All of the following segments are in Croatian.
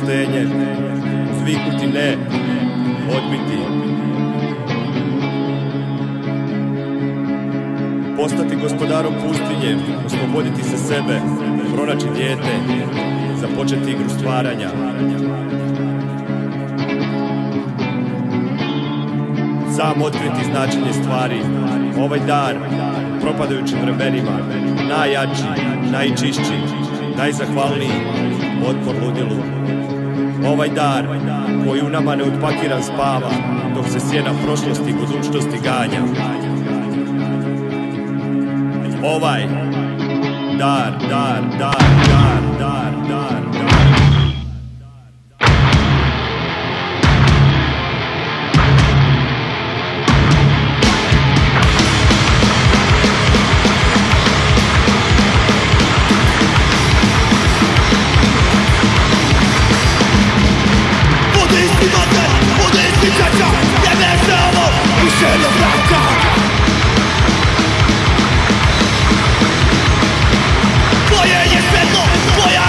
razbiti dopuštenje, uzviknuti ne, odbiti. Postati gospodarom pustinje, osloboditi se sebe, pronaći dijete, započeti igru stvaranja. Sam otkriti značenje stvari, ovaj dar, propadajućim vremenima, najjači, najčišći, najzahvalniji, otpor ludilu. Ovaj dar koji u nama neutpakiran spava, dok se sjena prošlosti i budućnosti ganja. Ovaj dar, dar, dar, Celo blanca Twoje jest jedno, twoja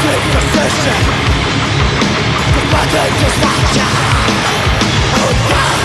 Take possession The body is not Oh down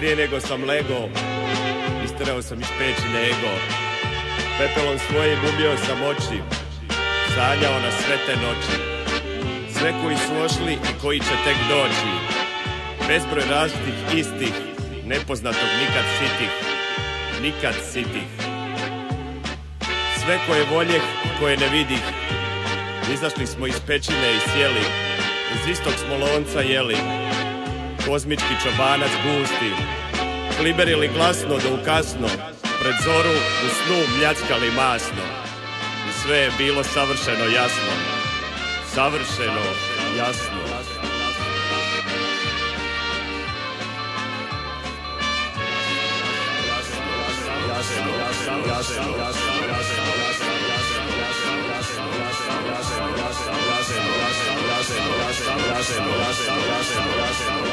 Prije nego sam lego, isterao sam iz pećine ego. Pepelom svojim ubio sam oči, sanjao na sve te noći. Sve koji su ošli i koji će tek doći. Bezbroj različitih istih, nepoznatog nikad sitih, nikad sitih. Sve koje voljeh i koje ne vidih, izašli smo iz pećine i sjeli, iz istog smo lonca jeli kozmički čobanac gusti. Kliberili glasno do ukasno, pred zoru u snu mljackali masno. I sve je bilo savršeno jasno. Savršeno jasno. jasno, jasno, jasno, jasno